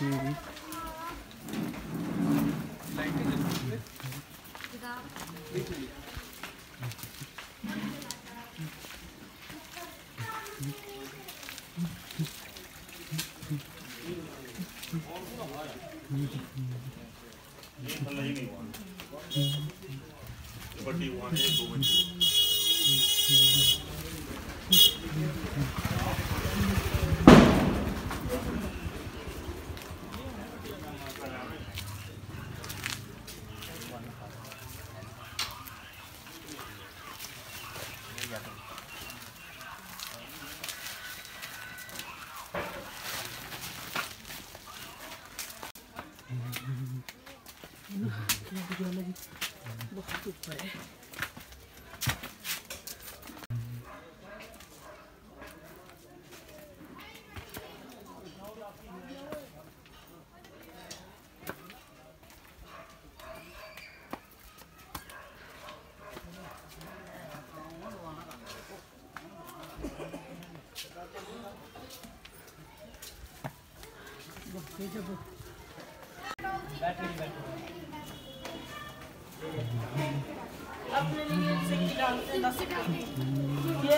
What do you want to do ऊपर है अपने लिए सिक्की डालते हैं दस रुपये ये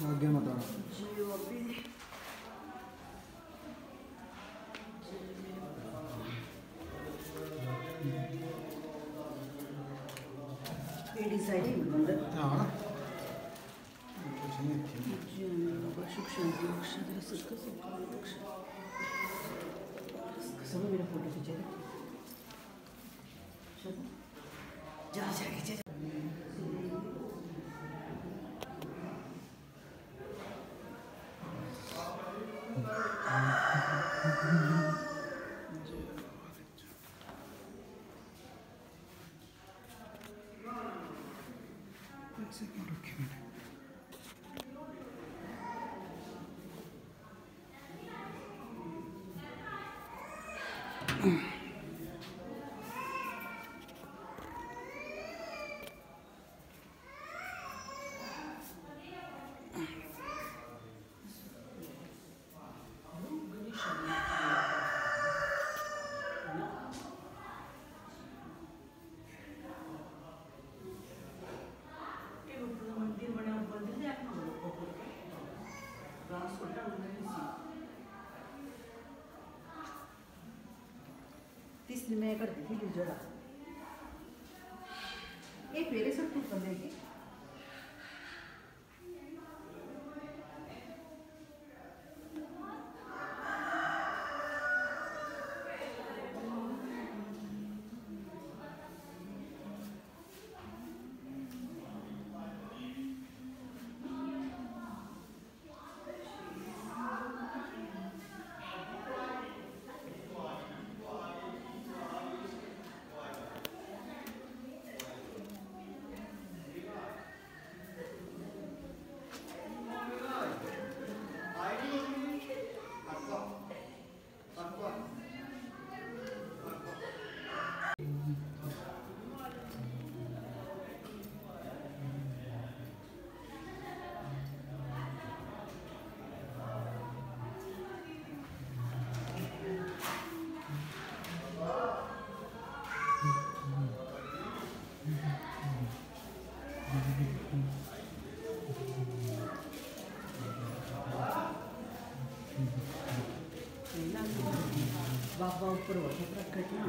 Ha gene daha. Bir dizayn değil mi bunda? Ha. Başım şansı yakışır, sıkı sıkı yakışır. Sıkı sıkı bir fotoğraf çekelim. Mm-hmm. तीसरी मैं कर देगी दूसरा ये पेरेंट्स और टूट बनेगी बाबा ऊपर वजह प्रकट ना